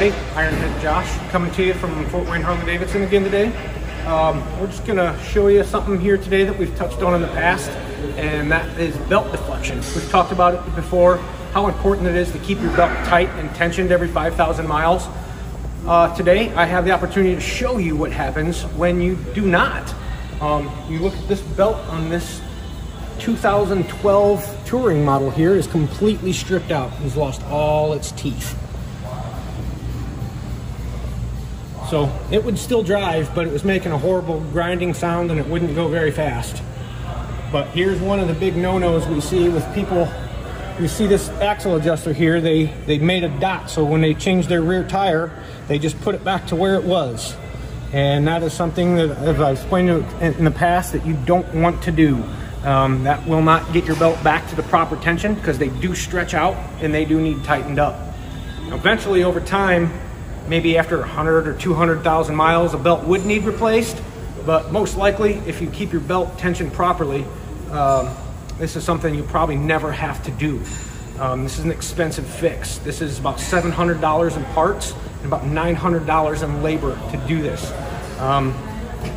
everybody. Ironhead Josh coming to you from Fort Wayne Harley Davidson again today. Um, we're just going to show you something here today that we've touched on in the past, and that is belt deflection. We've talked about it before, how important it is to keep your belt tight and tensioned every 5,000 miles. Uh, today, I have the opportunity to show you what happens when you do not. Um, you look at this belt on this 2012 touring model here is completely stripped out. It's lost all its teeth. So it would still drive, but it was making a horrible grinding sound and it wouldn't go very fast. But here's one of the big no-nos we see with people. You see this axle adjuster here, they, they made a dot. So when they change their rear tire, they just put it back to where it was. And that is something that, as I've explained in the past, that you don't want to do. Um, that will not get your belt back to the proper tension because they do stretch out and they do need tightened up. Eventually, over time, maybe after 100 or 200,000 miles, a belt would need replaced. But most likely, if you keep your belt tensioned properly, um, this is something you probably never have to do. Um, this is an expensive fix. This is about $700 in parts and about $900 in labor to do this. Um,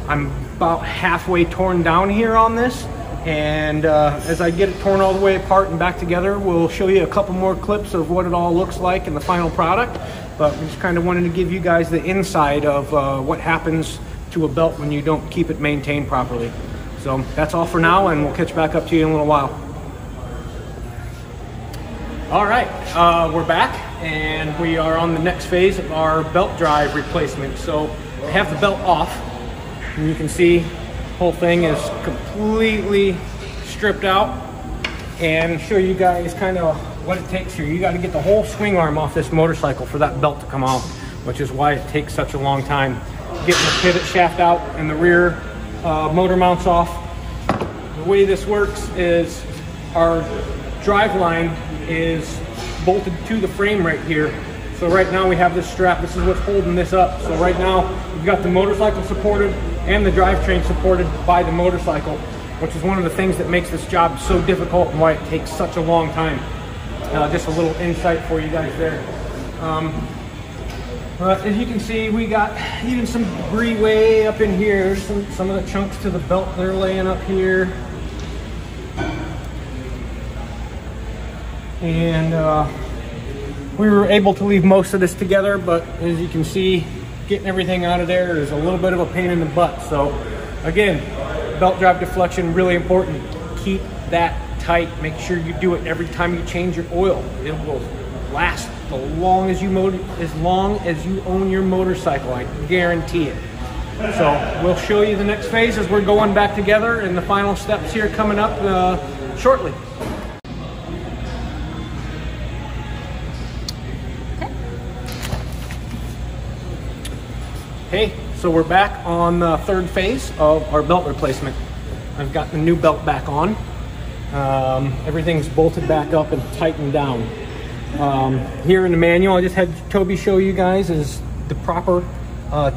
I'm about halfway torn down here on this. And uh, as I get it torn all the way apart and back together, we'll show you a couple more clips of what it all looks like in the final product. But we just kind of wanted to give you guys the inside of uh, what happens to a belt when you don't keep it maintained properly. So that's all for now, and we'll catch back up to you in a little while. All right, uh, we're back, and we are on the next phase of our belt drive replacement. So I have the belt off, and you can see the whole thing is completely stripped out and show you guys kind of what it takes here. You got to get the whole swing arm off this motorcycle for that belt to come off, which is why it takes such a long time. Getting the pivot shaft out and the rear uh, motor mounts off. The way this works is our drive line is bolted to the frame right here. So right now we have this strap, this is what's holding this up. So right now we've got the motorcycle supported and the drivetrain supported by the motorcycle, which is one of the things that makes this job so difficult and why it takes such a long time. Uh, just a little insight for you guys there. Um, but as you can see, we got even some debris way up in here. Some, some of the chunks to the belt they're laying up here. And uh, we were able to leave most of this together, but as you can see, getting everything out of there is a little bit of a pain in the butt. So again, belt drive deflection, really important. Keep that tight. Make sure you do it every time you change your oil. It will last as long as you motor, as long as you own your motorcycle. I guarantee it. So we'll show you the next phase as we're going back together and the final steps here coming up uh, shortly. Hey, so we're back on the third phase of our belt replacement. I've got the new belt back on. Um, everything's bolted back up and tightened down. Um, here in the manual, I just had Toby show you guys is the proper uh,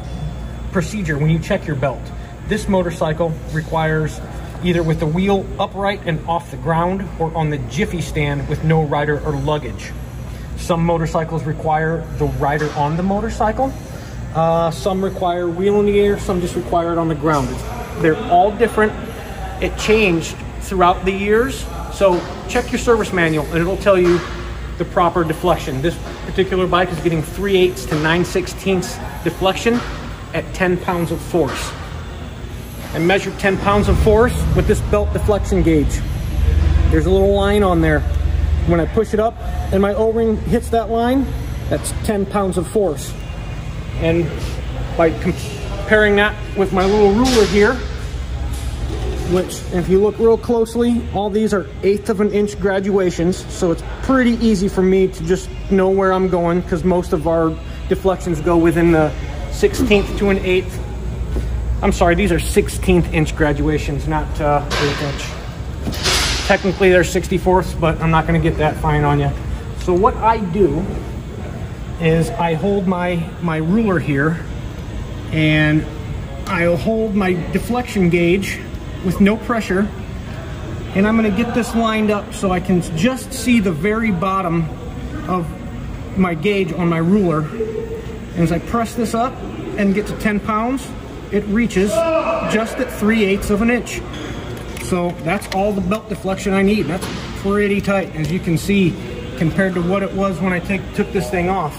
procedure when you check your belt. This motorcycle requires either with the wheel upright and off the ground or on the jiffy stand with no rider or luggage. Some motorcycles require the rider on the motorcycle uh, some require wheel in the air, some just require it on the ground. They're all different. It changed throughout the years. So check your service manual and it'll tell you the proper deflection. This particular bike is getting 3 eighths to 9 sixteenths deflection at 10 pounds of force. I measured 10 pounds of force with this belt deflection gauge. There's a little line on there. When I push it up and my O-ring hits that line, that's 10 pounds of force. And by comparing that with my little ruler here, which if you look real closely, all these are eighth of an inch graduations. So it's pretty easy for me to just know where I'm going because most of our deflections go within the 16th to an eighth. I'm sorry, these are 16th inch graduations, not uh, eighth inch. Technically they're 64ths, but I'm not gonna get that fine on you. So what I do is I hold my, my ruler here and I'll hold my deflection gauge with no pressure and I'm gonna get this lined up so I can just see the very bottom of my gauge on my ruler And as I press this up and get to 10 pounds, it reaches just at 3 eighths of an inch. So that's all the belt deflection I need. That's pretty tight, as you can see, compared to what it was when I take, took this thing off.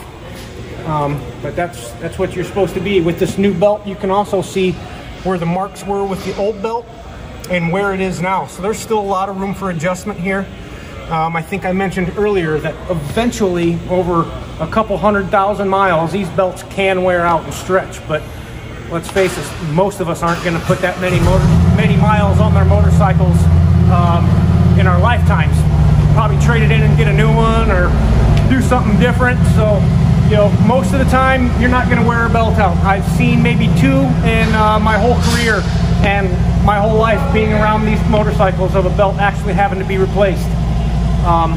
Um, but that's that's what you're supposed to be. With this new belt, you can also see where the marks were with the old belt and where it is now. So there's still a lot of room for adjustment here. Um, I think I mentioned earlier that eventually, over a couple hundred thousand miles, these belts can wear out and stretch. But let's face it, most of us aren't going to put that many motor, many miles on their motorcycles um, in our lifetimes. Probably trade it in and get a new one or do something different. So you know, most of the time you're not going to wear a belt out. I've seen maybe two in uh, my whole career and my whole life being around these motorcycles of a belt actually having to be replaced. Um,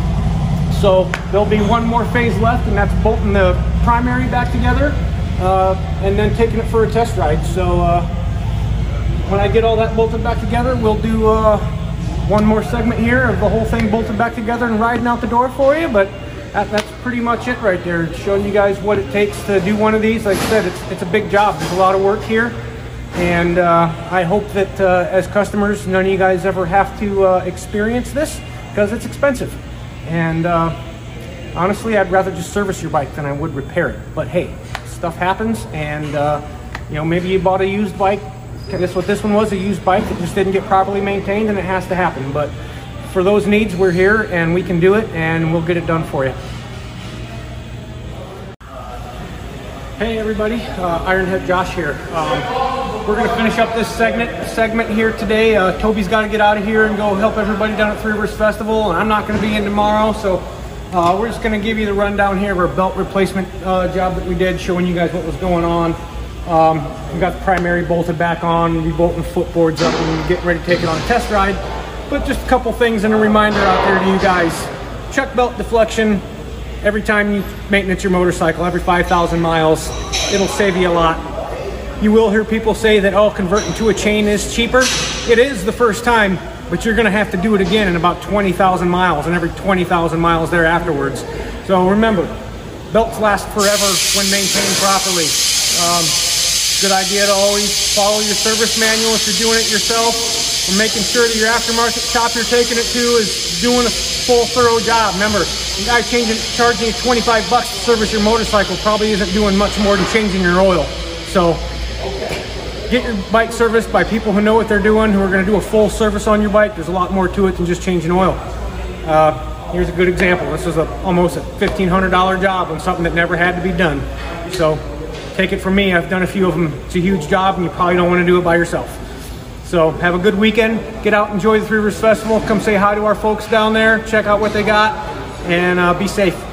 so there'll be one more phase left and that's bolting the primary back together uh, and then taking it for a test ride. So uh, when I get all that bolted back together, we'll do uh, one more segment here of the whole thing bolted back together and riding out the door for you. But that, that's pretty much it right there. Showing you guys what it takes to do one of these. Like I said, it's, it's a big job. There's a lot of work here. And uh, I hope that uh, as customers, none of you guys ever have to uh, experience this because it's expensive. And uh, honestly, I'd rather just service your bike than I would repair it. But hey, stuff happens. And uh, you know, maybe you bought a used bike. Guess what this one was, a used bike that just didn't get properly maintained and it has to happen. But for those needs, we're here and we can do it and we'll get it done for you. Hey everybody, uh, Ironhead Josh here. Um, we're gonna finish up this segment segment here today. Uh, Toby's got to get out of here and go help everybody down at Three Rivers Festival, and I'm not gonna be in tomorrow, so uh, we're just gonna give you the rundown here of our belt replacement uh, job that we did, showing you guys what was going on. Um, we got the primary bolted back on, we bolting footboards up, and getting ready to take it on a test ride. But just a couple things and a reminder out there to you guys. Check belt deflection every time you maintenance your motorcycle, every 5,000 miles. It'll save you a lot. You will hear people say that, oh, converting to a chain is cheaper. It is the first time, but you're gonna have to do it again in about 20,000 miles and every 20,000 miles there afterwards. So remember, belts last forever when maintained properly. Um, good idea to always follow your service manual if you're doing it yourself we're making sure that your aftermarket shop you're taking it to is doing a full thorough job. Remember, the guy changing, charging you 25 bucks to service your motorcycle probably isn't doing much more than changing your oil. So get your bike serviced by people who know what they're doing, who are gonna do a full service on your bike. There's a lot more to it than just changing oil. Uh, here's a good example. This was a, almost a $1,500 job on something that never had to be done. So take it from me, I've done a few of them. It's a huge job and you probably don't wanna do it by yourself. So have a good weekend. Get out, enjoy the Three Rivers Festival. Come say hi to our folks down there. Check out what they got, and uh, be safe.